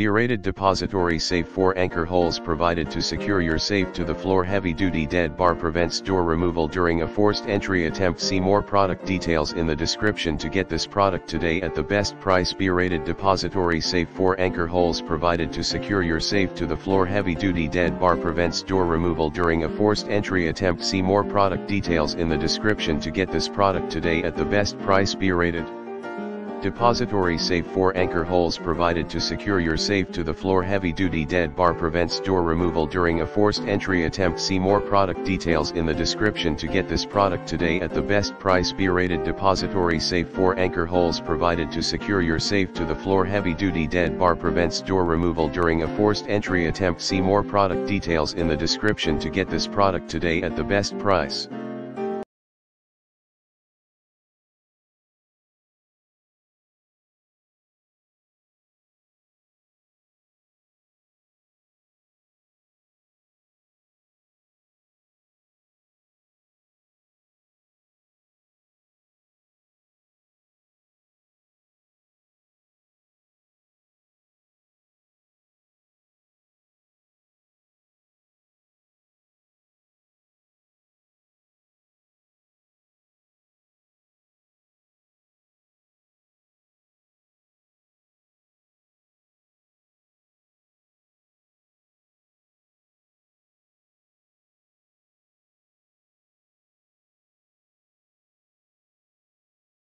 B-rated depository safe 4 anchor holes provided to secure your safe to the floor. Heavy duty dead bar prevents door removal during a forced entry attempt. See more product details in the description to get this product today at the best price. B-rated depository safe 4 anchor holes provided to secure your safe to the floor. Heavy duty dead bar prevents door removal during a forced entry attempt. See more product details in the description to get this product today at the best price. B-rated Depository safe 4 anchor holes provided to secure your safe to the floor. Heavy duty dead bar prevents door removal during a forced entry attempt. See more product details in the description to get this product today at the best price. B-rated depository safe 4 anchor holes provided to secure your safe to the floor. Heavy duty dead bar prevents door removal during a forced entry attempt. See more product details in the description to get this product today at the best price.